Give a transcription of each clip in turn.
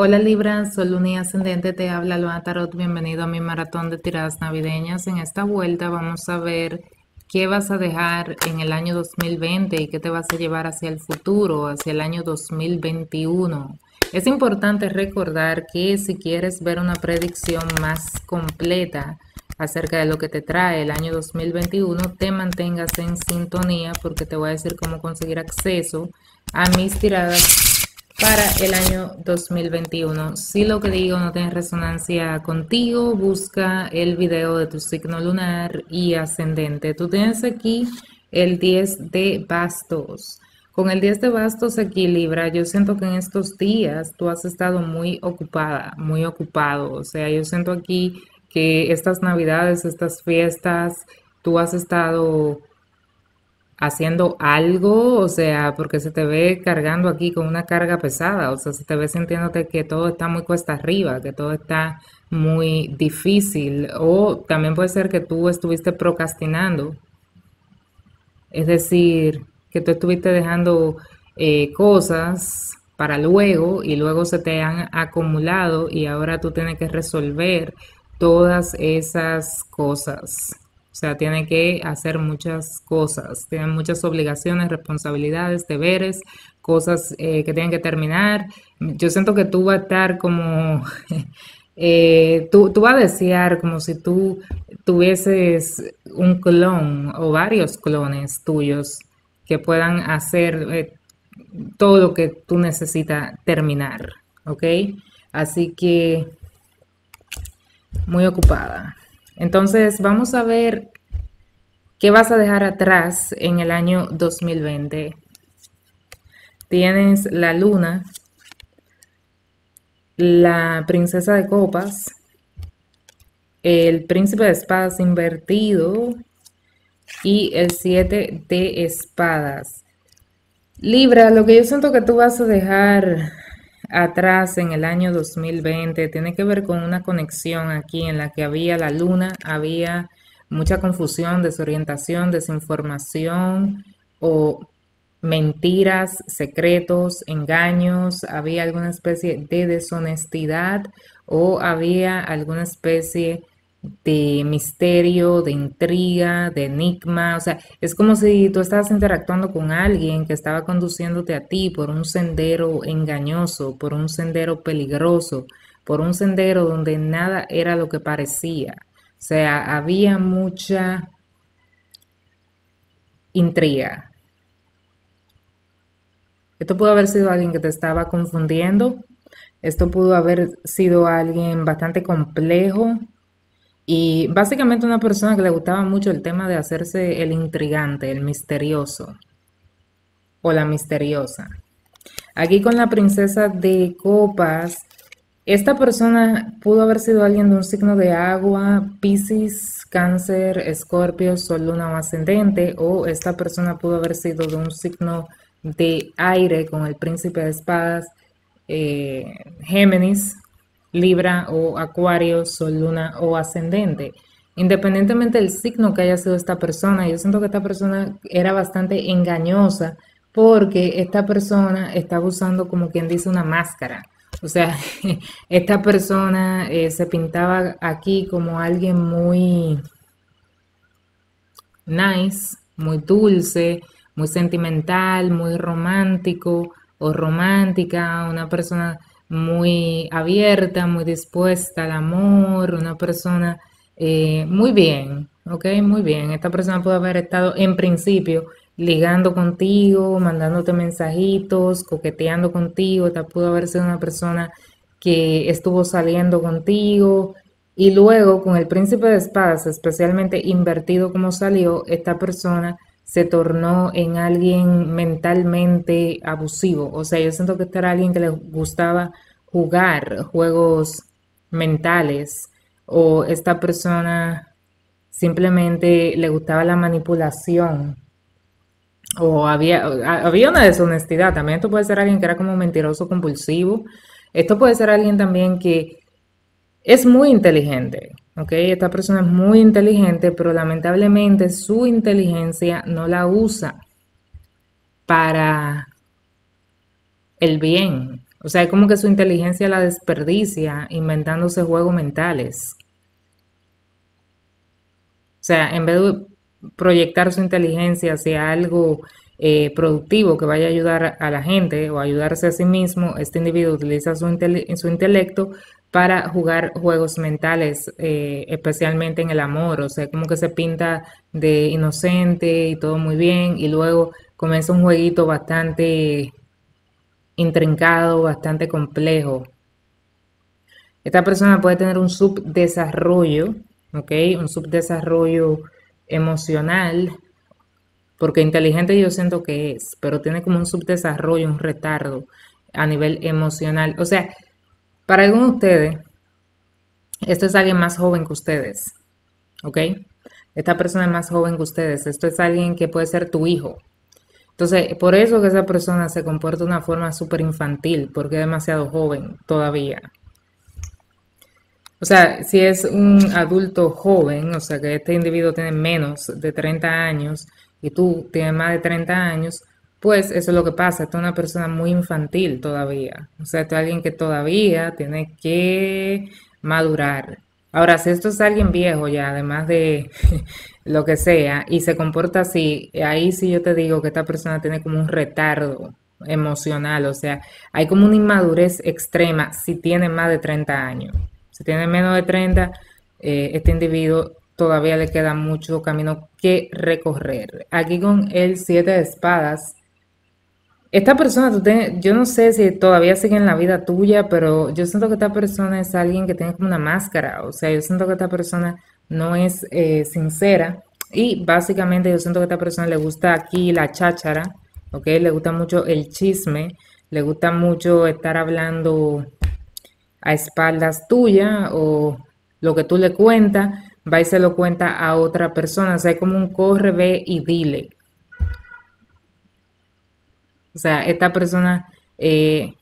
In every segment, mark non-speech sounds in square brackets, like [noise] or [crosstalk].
Hola Libra, Sol, Luna y Ascendente, te habla Luana Tarot, bienvenido a mi maratón de tiradas navideñas. En esta vuelta vamos a ver qué vas a dejar en el año 2020 y qué te vas a llevar hacia el futuro, hacia el año 2021. Es importante recordar que si quieres ver una predicción más completa acerca de lo que te trae el año 2021, te mantengas en sintonía porque te voy a decir cómo conseguir acceso a mis tiradas para el año 2021. Si lo que digo no tiene resonancia contigo, busca el video de tu signo lunar y ascendente. Tú tienes aquí el 10 de bastos. Con el 10 de bastos aquí, Libra, yo siento que en estos días tú has estado muy ocupada, muy ocupado. O sea, yo siento aquí que estas navidades, estas fiestas, tú has estado haciendo algo, o sea, porque se te ve cargando aquí con una carga pesada, o sea, se te ve sintiéndote que todo está muy cuesta arriba, que todo está muy difícil, o también puede ser que tú estuviste procrastinando, es decir, que tú estuviste dejando eh, cosas para luego y luego se te han acumulado y ahora tú tienes que resolver todas esas cosas. O sea, tiene que hacer muchas cosas, tiene muchas obligaciones, responsabilidades, deberes, cosas eh, que tienen que terminar. Yo siento que tú vas a estar como, [laughs] eh, tú, tú vas a desear como si tú tuvieses un clon o varios clones tuyos que puedan hacer eh, todo lo que tú necesitas terminar, ¿ok? Así que muy ocupada. Entonces, vamos a ver qué vas a dejar atrás en el año 2020. Tienes la luna, la princesa de copas, el príncipe de espadas invertido y el siete de espadas. Libra, lo que yo siento que tú vas a dejar atrás en el año 2020 tiene que ver con una conexión aquí en la que había la luna, había mucha confusión, desorientación, desinformación o mentiras, secretos, engaños, había alguna especie de deshonestidad o había alguna especie de misterio, de intriga, de enigma. O sea, es como si tú estabas interactuando con alguien que estaba conduciéndote a ti por un sendero engañoso, por un sendero peligroso, por un sendero donde nada era lo que parecía. O sea, había mucha intriga. Esto pudo haber sido alguien que te estaba confundiendo. Esto pudo haber sido alguien bastante complejo, y básicamente una persona que le gustaba mucho el tema de hacerse el intrigante, el misterioso o la misteriosa. Aquí con la princesa de copas, esta persona pudo haber sido alguien de un signo de agua, Pisces, Cáncer, Escorpio, Sol, Luna o Ascendente, o esta persona pudo haber sido de un signo de aire con el príncipe de espadas, eh, Géminis Libra o Acuario, Sol, Luna o Ascendente. Independientemente del signo que haya sido esta persona, yo siento que esta persona era bastante engañosa porque esta persona estaba usando como quien dice una máscara. O sea, [laughs] esta persona eh, se pintaba aquí como alguien muy nice, muy dulce, muy sentimental, muy romántico o romántica, una persona muy abierta, muy dispuesta al amor, una persona eh, muy bien, ¿ok? Muy bien. Esta persona puede haber estado en principio ligando contigo, mandándote mensajitos, coqueteando contigo, esta pudo haber sido una persona que estuvo saliendo contigo y luego con el príncipe de espadas, especialmente invertido como salió, esta persona se tornó en alguien mentalmente abusivo. O sea, yo siento que este era alguien que le gustaba jugar juegos mentales o esta persona simplemente le gustaba la manipulación o había, había una deshonestidad. También esto puede ser alguien que era como mentiroso compulsivo. Esto puede ser alguien también que es muy inteligente, ¿ok? Esta persona es muy inteligente, pero lamentablemente su inteligencia no la usa para el bien, O sea, es como que su inteligencia la desperdicia inventándose juegos mentales. O sea, en vez de proyectar su inteligencia hacia algo eh, productivo que vaya a ayudar a la gente o ayudarse a sí mismo, este individuo utiliza su, su intelecto para jugar juegos mentales, eh, especialmente en el amor, o sea, como que se pinta de inocente y todo muy bien, y luego comienza un jueguito bastante intrincado, bastante complejo. Esta persona puede tener un subdesarrollo, ¿ok? Un subdesarrollo emocional porque inteligente yo siento que es, pero tiene como un subdesarrollo, un retardo a nivel emocional. O sea, para algunos de ustedes, esto es alguien más joven que ustedes, ¿ok? Esta persona es más joven que ustedes, esto es alguien que puede ser tu hijo. Entonces, por eso que esa persona se comporta de una forma súper infantil, porque es demasiado joven todavía. O sea, si es un adulto joven, o sea que este individuo tiene menos de 30 años, y tú tienes más de 30 años, pues eso es lo que pasa, tú es una persona muy infantil todavía, o sea, tú es alguien que todavía tiene que madurar. Ahora, si esto es alguien viejo ya, además de [laughs] lo que sea, y se comporta así, ahí sí yo te digo que esta persona tiene como un retardo emocional, o sea, hay como una inmadurez extrema si tiene más de 30 años. Si tiene menos de 30, eh, este individuo todavía le queda mucho camino que recorrer. Aquí con el siete de espadas, esta persona, tú yo no sé si todavía sigue en la vida tuya, pero yo siento que esta persona es alguien que tiene como una máscara, o sea, yo siento que esta persona no es eh, sincera y básicamente yo siento que a esta persona le gusta aquí la cháchara, ¿ok? Le gusta mucho el chisme, le gusta mucho estar hablando a espaldas tuyas o lo que tú le cuentas va y se lo cuenta a otra persona. O sea, es como un corre, ve y dile. O sea, esta persona eh,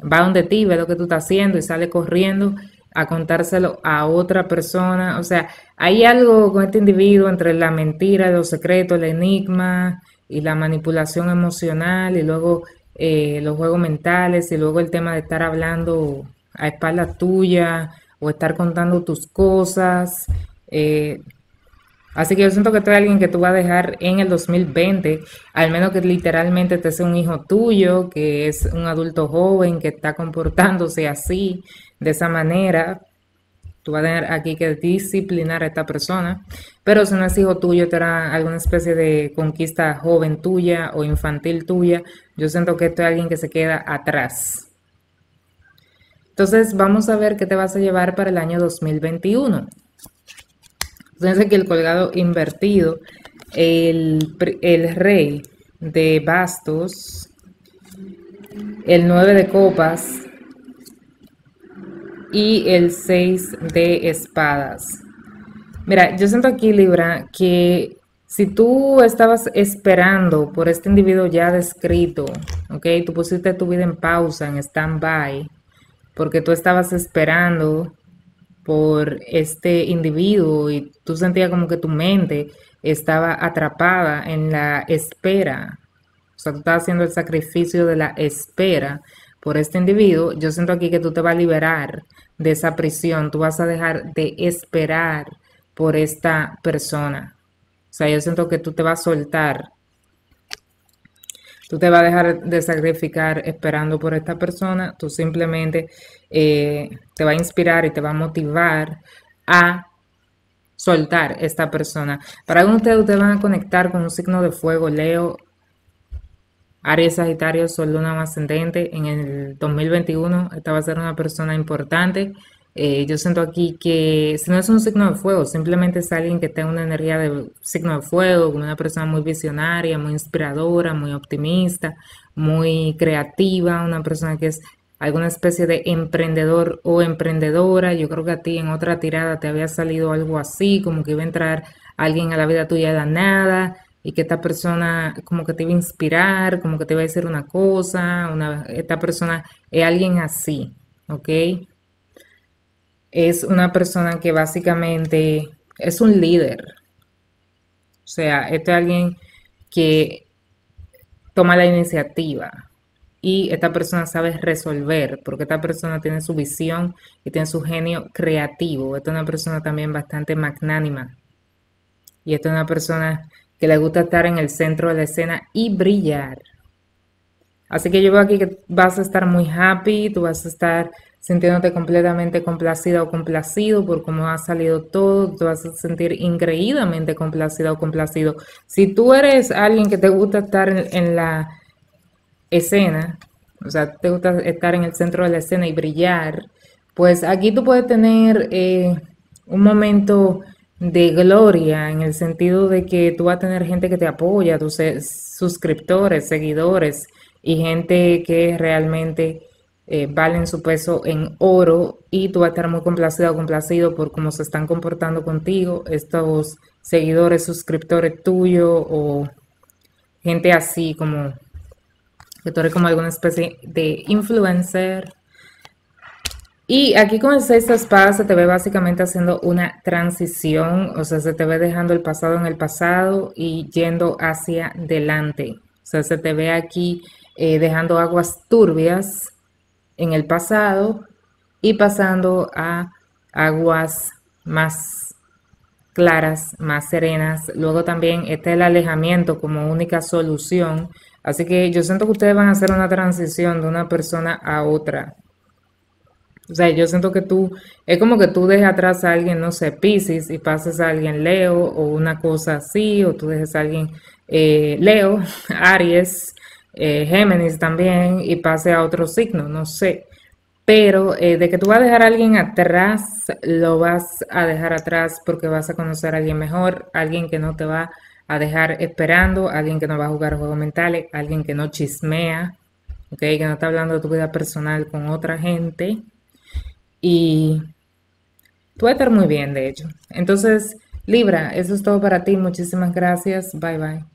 va donde ti, ve lo que tú estás haciendo y sale corriendo a contárselo a otra persona. O sea, hay algo con este individuo entre la mentira, los secretos, el enigma y la manipulación emocional y luego eh, los juegos mentales y luego el tema de estar hablando a espaldas tuyas o estar contando tus cosas eh, así que yo siento que tú eres alguien que tú vas a dejar en el 2020, al menos que literalmente te sea un hijo tuyo, que es un adulto joven, que está comportándose así, de esa manera. Tú vas a tener aquí que disciplinar a esta persona. Pero si no es hijo tuyo, te hará alguna especie de conquista joven tuya o infantil tuya. Yo siento que esto es alguien que se queda atrás. Entonces, vamos a ver qué te vas a llevar para el año 2021. Fíjense que el colgado invertido, el, rey de bastos, el 9 de copas y el 6 de espadas. Mira, yo siento aquí, Libra, que si tú estabas esperando por este individuo ya descrito, ok, tú pusiste tu vida en pausa, en stand-by, porque tú estabas esperando por este individuo y tú sentías como que tu mente estaba atrapada en la espera. O sea, tú estás haciendo el sacrificio de la espera por este individuo. Yo siento aquí que tú te vas a liberar de esa prisión. Tú vas a dejar de esperar por esta persona. O sea, yo siento que tú te vas a soltar Tú te vas a dejar de sacrificar esperando por esta persona, tú simplemente eh, te va a inspirar y te va a motivar a soltar esta persona. Para algunos de ustedes, van a conectar con un signo de fuego, Leo, Aries, Sagitario, Sol, Luna, Ascendente. En el 2021, esta va a ser una persona importante eh, yo siento aquí que si no es un signo de fuego, simplemente es alguien que tenga una energía de signo de fuego, una persona muy visionaria, muy inspiradora, muy optimista, muy creativa, una persona que es alguna especie de emprendedor o emprendedora. Yo creo que a ti en otra tirada te había salido algo así, como que iba a entrar alguien a la vida tuya de nada y que esta persona como que te iba a inspirar, como que te iba a decir una cosa, esta persona es alguien así, ¿ok? Es una persona que básicamente es un líder. O sea, este es alguien que toma la iniciativa y esta persona sabe resolver, porque esta persona tiene su visión y tiene su genio creativo. Esta es una persona también bastante magnánima. Y esta es una persona que le gusta estar en el centro de la escena y brillar. Así que yo veo aquí que vas a estar muy happy, tú vas a estar sintiéndote completamente complacida o complacido por cómo ha salido todo, te vas a sentir increíblemente complacida o complacido. Si tú eres alguien que te gusta estar en, la escena, o sea, te gusta estar en el centro de la escena y brillar, pues aquí tú puedes tener eh, un momento de gloria en el sentido de que tú vas a tener gente que te apoya, tus suscriptores, seguidores y gente que realmente eh, valen su peso en oro y tú vas a estar muy complacida o complacido por cómo se están comportando contigo estos seguidores, suscriptores tuyos o gente así como que tú eres como alguna especie de influencer. Y aquí con el seis de espadas se te ve básicamente haciendo una transición, o sea, se te ve dejando el pasado en el pasado y yendo hacia adelante. O sea, se te ve aquí eh, dejando aguas turbias en el pasado y pasando a aguas más claras, más serenas. Luego también está el alejamiento como única solución. Así que yo siento que ustedes van a hacer una transición de una persona a otra. O sea, yo siento que tú, es como que tú dejes atrás a alguien, no sé, Pisces, y pases a alguien Leo o una cosa así, o tú dejes a alguien eh, Leo, [laughs] Aries, eh, Géminis también y pase a otro signo, no sé. Pero eh, de que tú vas a dejar a alguien atrás, lo vas a dejar atrás porque vas a conocer a alguien mejor, alguien que no te va a dejar esperando, alguien que no va a jugar juegos mentales, alguien que no chismea, okay, que no está hablando de tu vida personal con otra gente. Y tú vas a estar muy bien, de hecho. Entonces, Libra, eso es todo para ti. Muchísimas gracias. Bye bye.